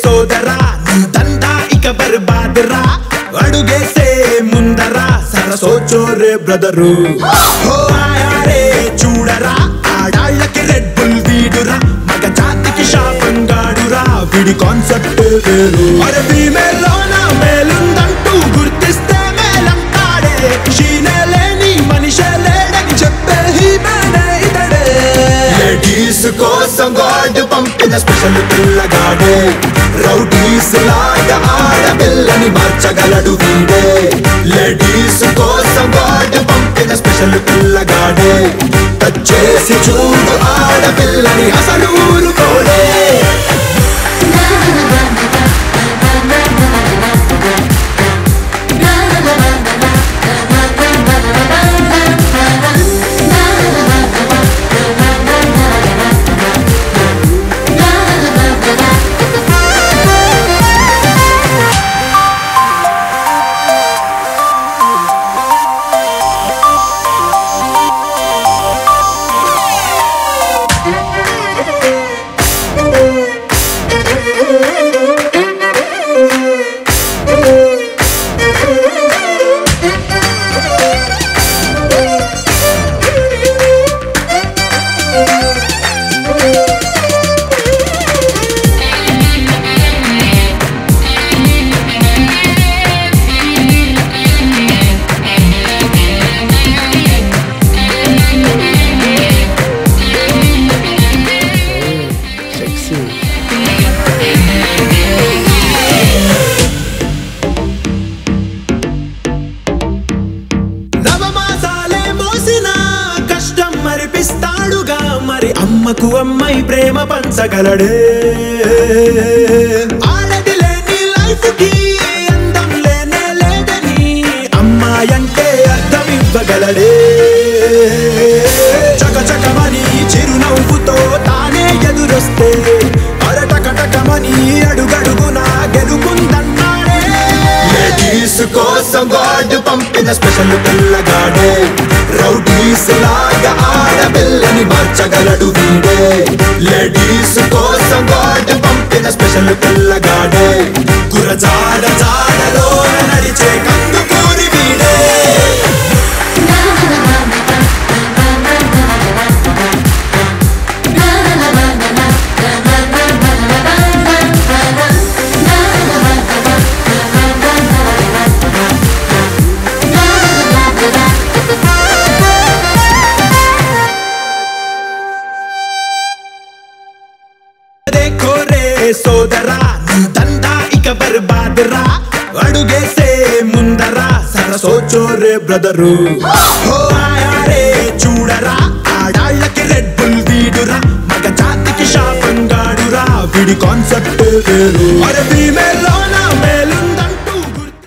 సోదరా నీ దందా ఇక బర్బాదరా. అడుగేసే ముందరా సర సోచో రే బ్రదరు. ఓ ఆయా చూడరా ఆడాళ్ళకి రెడ్ బుల్ వీడురా. మగ జాతికి శాపంగాడురా వీడి కాన్సెప్ట్ వేరు అరే ఫీమేల్ లోనా? లేడీస్ కోసం గాడ్ పంపిన స్పెషల్ పిల్లగాడే. రౌడీస్ లాగా ఆడపిల్లని మార్చగలడు వీడే. లేడీస్ కోసం గాడ్ పంపిన స్పెషల్ పిల్లగాడే. టచ్ చేసి చూడు ఆడపిల్లని అసలు ఊరుకోడే. మరి అమ్మకు అమ్మాయి ప్రేమ పంచగలడే. ఆడది లేని లైఫ్కి అందం లేనే లేదని అమ్మాయంటే అర్థం ఇవ్వగలడే చకచకమని చిరునవ్వుతో తానే ఎదురొస్తే అరటకటకమని అడుగడుగున గెలుపుందన్నాడే. లేడీస్ కోసం గాడ్ పంపిన స్పెషల్ పిల్లగాడే రౌడీస్ లేడీసులాగా ఆడపిల్లని మార్చగలడు వీడే. లేడీస్ కోసం గాడ్ పంపిన స్పెషల్ పిల్లగాడే. గురజాడ కోరే సోదరా దందా ఇక బర్బాదరా. అడుగేసే ముందరా సరసోచోరే బ్రదరు. చూడరా ఆడాళ్ళకి రెడ్ బుల్ వీడురా. మగ జాతికి షాపంగాడురా వీడి కాన్సెప్ట్ అరే ఫీమేల్